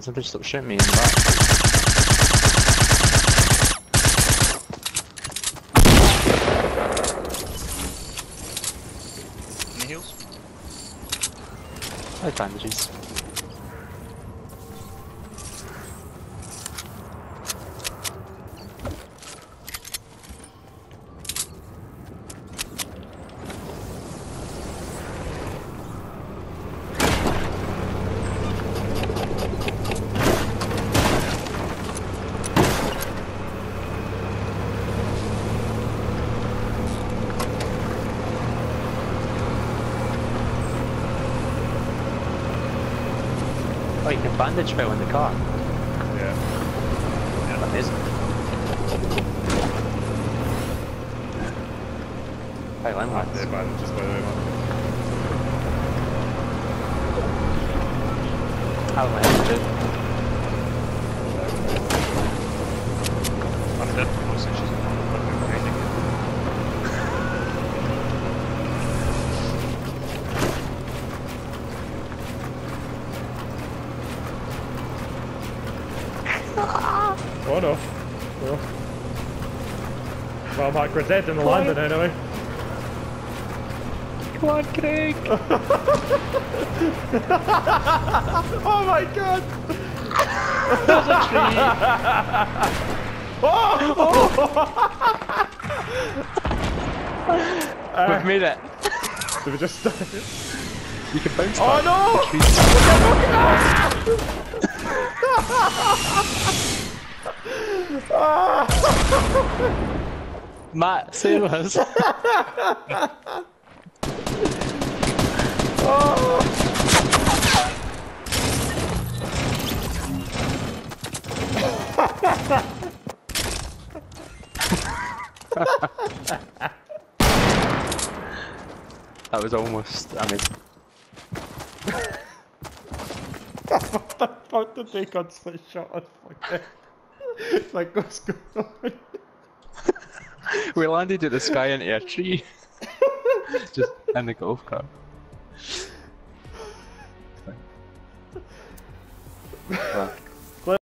Can somebody stop shooting me in the back? Any heals? Have bandages. You can bandage people in the car. Yeah. Yeah, that is. Hey, they're bad, just by the way, man. How am I Oh no. Well. Well, Mark, we're dead in the landing anyway. Come on, Craig! Oh my god! There's a tree! oh! oh. uh, We've made it. Did we just start? You can bounce Oh back. no! Matt, save us. that was almost, I mean, about to take got so. Like, it's like, what's going on? we landed at the sky in a tree. Just in the golf cart. Fuck.